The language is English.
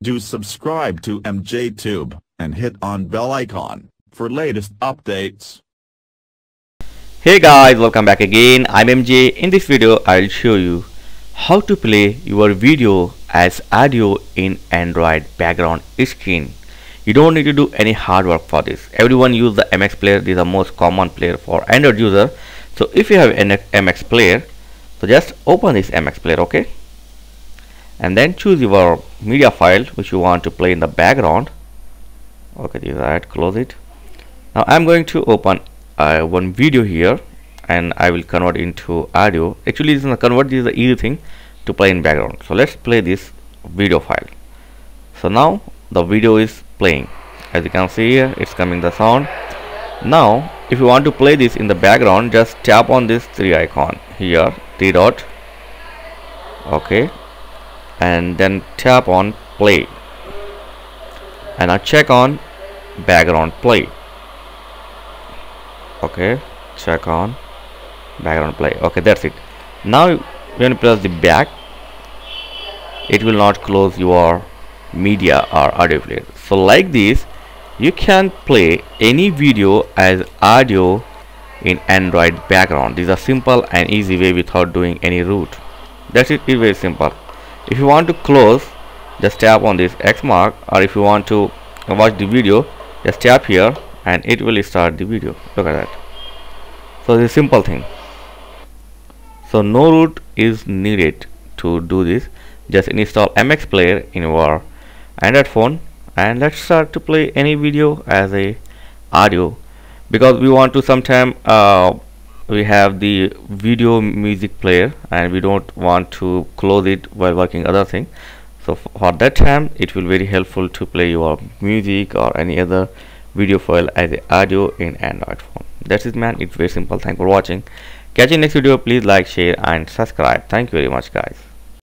Do subscribe to MJTube and hit on bell icon for latest updates. Hey guys, welcome back again. I'm MJ. In this video, I'll show you how to play your video as audio in Android background screen. You don't need to do any hard work for this. Everyone use the MX player. This is the most common player for Android user. So if you have an MX player, so just open this MX player, okay? And then choose your media file which you want to play in the background. Okay this that close it. Now I'm going to open uh, one video here and I will convert into audio. Actually this is convert this is the easy thing to play in background. So let's play this video file. So now the video is playing. As you can see here it's coming the sound. Now if you want to play this in the background just tap on this three icon here three dot. Okay and then tap on play. And I check on background play. Okay check on background play. Okay that's it. Now when you press the back it will not close your media or audio player. So like this you can play any video as audio in Android background. This is a simple and easy way without doing any root. That's it it's very simple if you want to close just tap on this X mark or if you want to watch the video just tap here and it will start the video. Look at that. So a simple thing. So no root is needed to do this. Just install MX player in your Android phone and let's start to play any video as a audio. Because we want to sometime uh, we have the video music player and we don't want to close it while working other thing. So for that time it will very helpful to play your music or any other video file as a audio in android phone. That's it man it's very simple. Thanks for watching. Catch you next video. Please like share and subscribe. Thank you very much guys